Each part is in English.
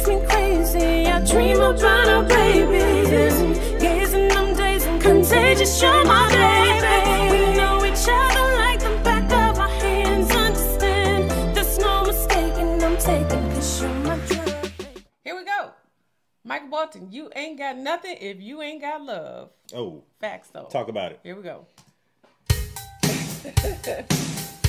makes me crazy. I dream about our babies. Gazing them days and contagious. You're my baby. We know each other like the back of our hands. Understand, there's no mistaking. I'm taking cause you're my drug. Here we go. Michael Bolton, you ain't got nothing if you ain't got love. Oh, Facts though. talk about it. Here we go.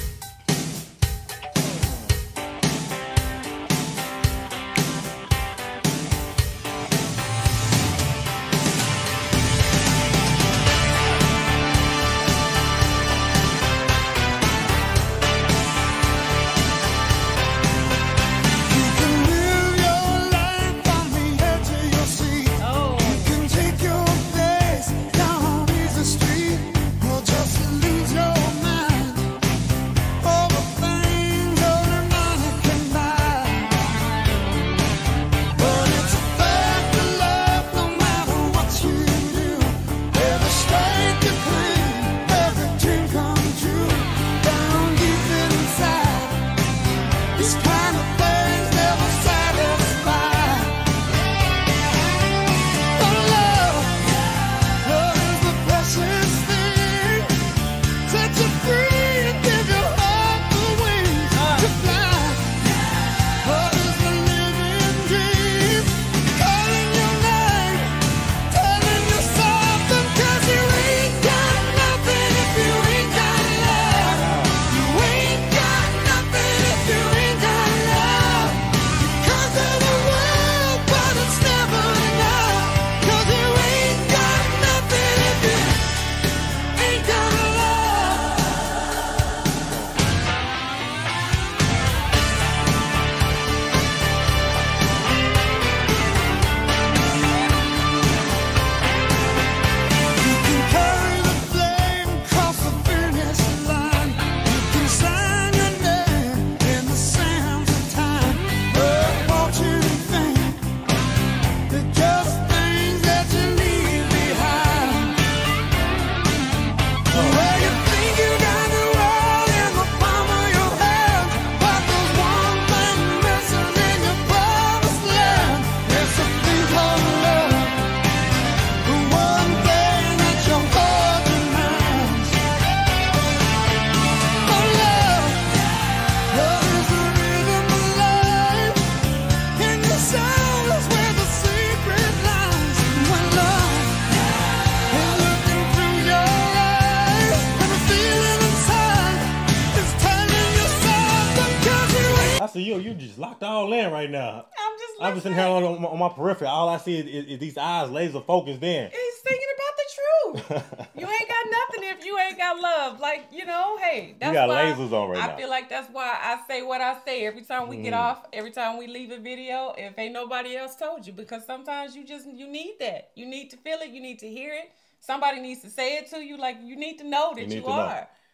locked all in right now. I'm just I'm just in listening. here on, on my periphery. All I see is, is, is these eyes laser focused in. He's thinking about the truth. you ain't got nothing if you ain't got love. Like, you know, hey, that's got why lasers on right I now. feel like that's why I say what I say every time we Mm. get off, every time we leave a video, if ain't nobody else told you. Because sometimes you just you need that. You need to feel it, you need to hear it. Somebody needs to say it to you. Like you need to know that You you, to know.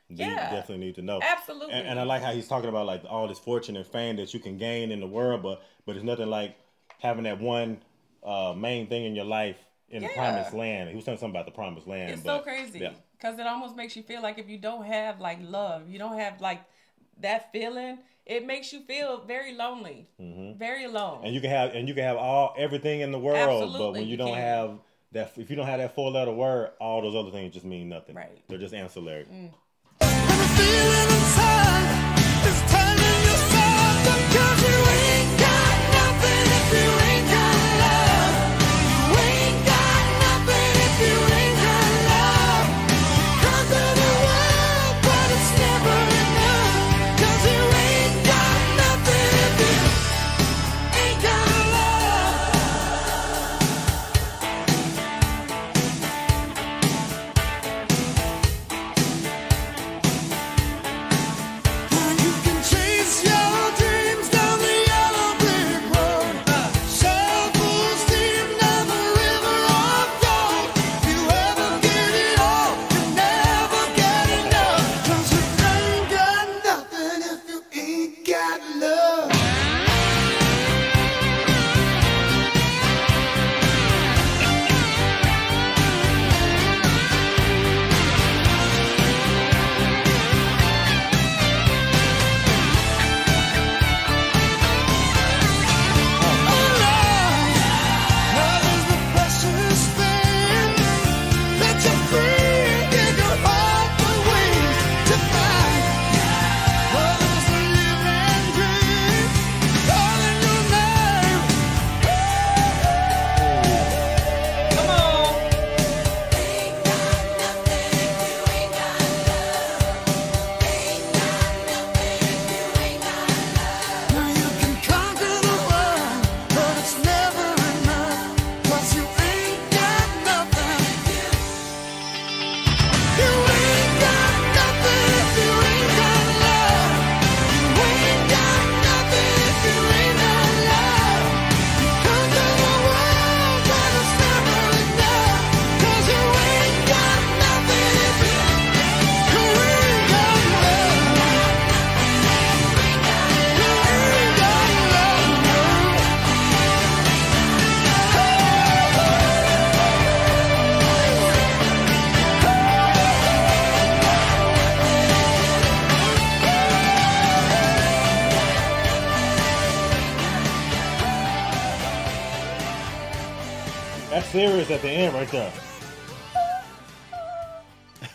Yeah. definitely need to know. Absolutely. And, and I like how he's talking about like all this fortune and fame that you can gain in the world, but but it's nothing like having that one uh, main thing in your life in the promised land. He was saying something about the promised land. It's but, so crazy Yeah. because it almost makes you feel like if you don't have like love, you don't have like that feeling, it makes you feel very lonely, very alone. Mm-hmm. And you can have and you can have all everything in the world, but when you, you don't can. have that, if you don't have that four letter word, all those other things just mean nothing. Right. They're just ancillary. Mm. And That's serious at the end right there.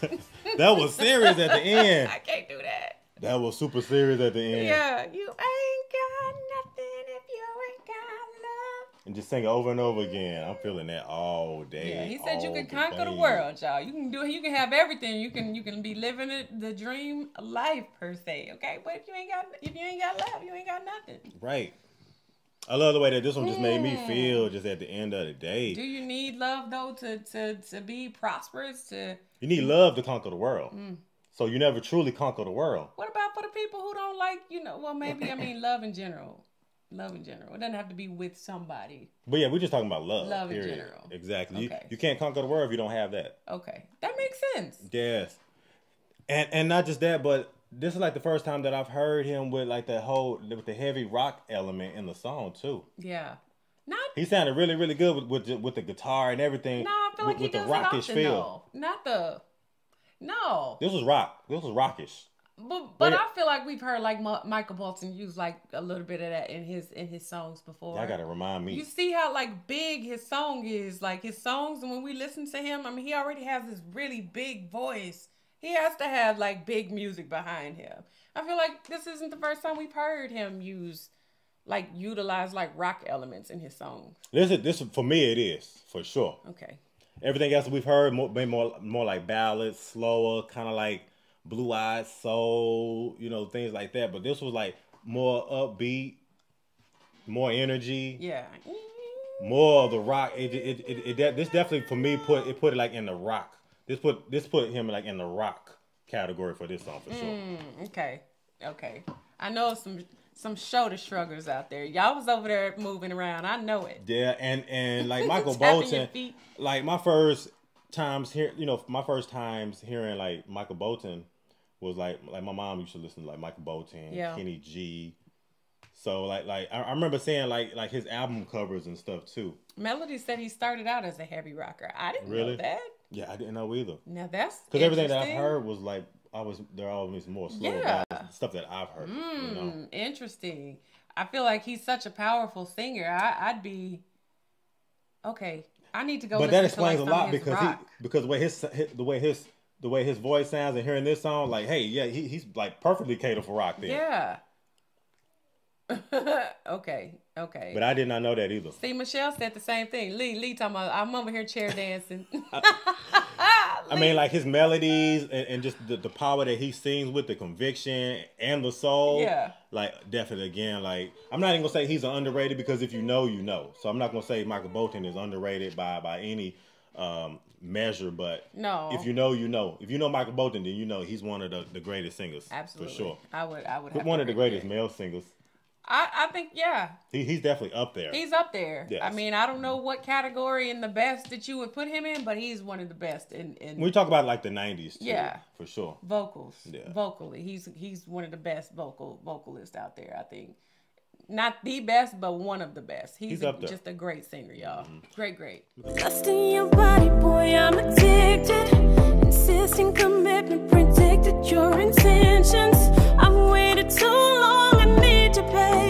that was serious at the end. I can't do that. That was super serious at the end. Yeah, you ain't got nothing if you ain't got love. And just sing it over and over again. I'm feeling that all day. Yeah, he said you can conquer the world, y'all. You can do it. you can have everything. You can you can be living it, the dream life per se. Okay, but if you ain't got if you ain't got love, you ain't got nothing. Right. I love the way that this one just made me feel just at the end of the day. Do you need love though to to to be prosperous? To You need love to conquer the world. Mm. So you never truly conquer the world. what about for the people who don't like you know? Well, maybe I mean love in general. Love in general. It doesn't have to be with somebody. But yeah, we're just talking about love. Love in general. Exactly. Okay. You, you can't conquer the world if you don't have that. Okay, that makes sense. Yes. And and not just that, but this is like the first time that I've heard him with like the whole with the heavy rock element in the song too. Yeah. Not He sounded really really good with with, the- with the guitar and everything. no, I feel with, like he with does the rockish often feel. though. Not the no. This was rock. This was rockish. But but yeah. I feel like we've heard like Ma- Michael Bolton use like a little bit of that in his in his songs before. Y'all gotta remind me. You see how like big his song is, like his songs, and when we listen to him, I mean, he already has this really big voice. He has to have like big music behind him. I feel like this isn't the first time we've heard him use, like, utilize like rock elements in his songs. This is this for me it is for sure. Okay. Everything else we've heard more been more more like ballads, slower, kind of like blue eyed soul, you know, things like that. But this was like more upbeat, more energy, Yeah. more of the rock. It it, it, it, it this definitely for me put it put it like in the rock. This put this put him like in the rock category for this song for sure. Okay. Okay. I know some some shoulder shruggers out there. Y'all was over there moving around. I know it. Yeah, and and like Michael Bolton, like my first times here, you know, my first times hearing like Michael Bolton was like like my mom used to listen to like Michael Bolton, Yeah. Kenny G. So like like I, I remember seeing like like his album covers and stuff too. Melody said he started out as a heavy rocker. I didn't Really? know that. Yeah, I didn't know either Now that's because everything that I've heard was like I was there always more slow Yeah. stuff that I've heard. You know, Hmm, interesting. I feel like he's such a powerful singer. I, I'd be okay. I need to go. but that to, like, explains a lot because rock. he because the way his, his the way his the way his voice sounds and hearing this song, like hey, yeah, he, he's like perfectly catered for rock there. Yeah. okay. Okay. But I did not know that either. See, Michelle said the same thing. Lee, Lee talking about, I'm over here chair dancing. I mean, like his melodies and, and just the, the power that he sings with, the conviction and the soul. Yeah. Like, definitely, again, like, I'm not even gonna say he's underrated because if you know, you know. So I'm not gonna say Michael Bolton is underrated by by any um, measure, but No. if you know, you know. If you know Michael Bolton, then you know he's one of the, the greatest singers. Absolutely. For sure. I would, I would have One to of the greatest male singers. I, I think, yeah, He, he's definitely up there. he's up there. Yes. I mean, I don't know what category in the best that you would put him in, but he's one of the best in, in we talk about like the 90s, too, Yeah. For sure. vocals. Yeah. Vocally, he's he's one of the best vocal vocalists out there. I think, not the best, but one of the best. He's, He's a- up there. just a great singer, y'all. Mm-hmm. Great, great. Lust in your body, boy, I'm addicted. Insisting commitment predicted your intentions. I've waited too long, You, baby.